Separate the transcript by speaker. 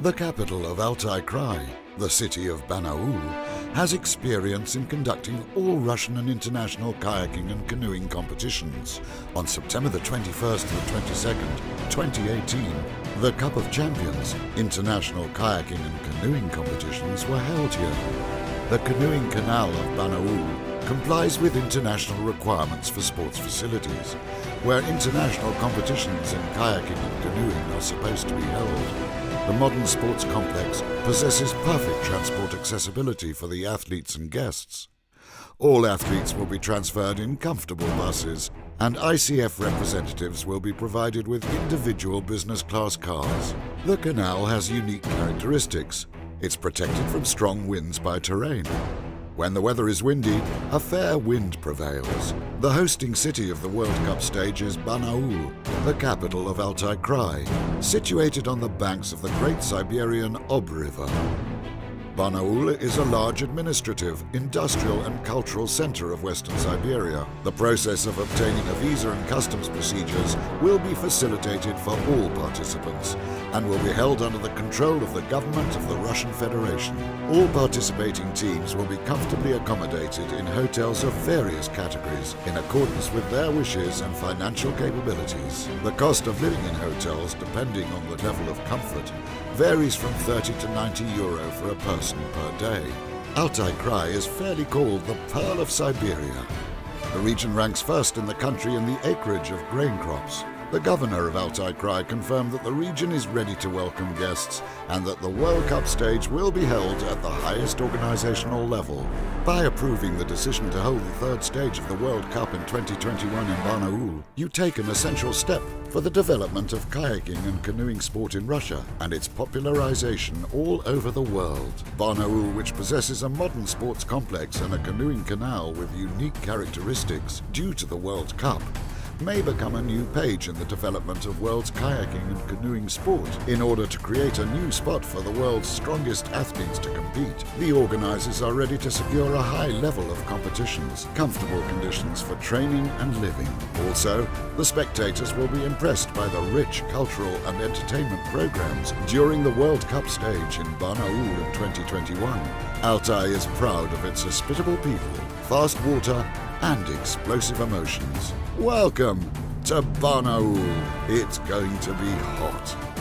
Speaker 1: The capital of Altai Krai, the city of Barnaul, has experience in conducting all Russian and international kayaking and canoeing competitions. On September the 21st and the 22nd, 2018, the Cup of Champions, international kayaking and canoeing competitions were held here. The canoeing canal of Barnaul complies with international requirements for sports facilities, where international competitions in kayaking and canoeing are supposed to be held. The modern sports complex possesses perfect transport accessibility for the athletes and guests. All athletes will be transferred in comfortable buses, and ICF representatives will be provided with individual business class cars. The canal has unique characteristics. It's protected from strong winds by terrain. When the weather is windy, a fair wind prevails. The hosting city of the World Cup stage is Barnaul, the capital of Altai Krai, situated on the banks of the Great Siberian Ob River. Barnaul is a large administrative, industrial and cultural center of Western Siberia. The process of obtaining a visa and customs procedures will be facilitated for all participants and will be held under the control of the government of the Russian Federation. All participating teams will be comfortably accommodated in hotels of various categories in accordance with their wishes and financial capabilities. The cost of living in hotels, depending on the level of comfort, varies from 30 to 90 euro for a person per day. Altai Krai is fairly called the Pearl of Siberia. The region ranks first in the country in the acreage of grain crops. The governor of Altai Krai confirmed that the region is ready to welcome guests and that the World Cup stage will be held at the highest organizational level. By approving the decision to hold the third stage of the World Cup in 2021 in Barnaul, you take an essential step for the development of kayaking and canoeing sport in Russia and its popularization all over the world. Barnaul, which possesses a modern sports complex and a canoeing canal with unique characteristics due to the World Cup, may become a new page in the development of world's kayaking and canoeing sport. In order to create a new spot for the world's strongest athletes to compete, the organizers are ready to secure a high level of competitions, comfortable conditions for training and living. Also, the spectators will be impressed by the rich cultural and entertainment programs during the World Cup stage in Barnaul in 2021. Altai is proud of its hospitable people, fast water, and explosive emotions. Welcome to Barnaul. It's going to be hot.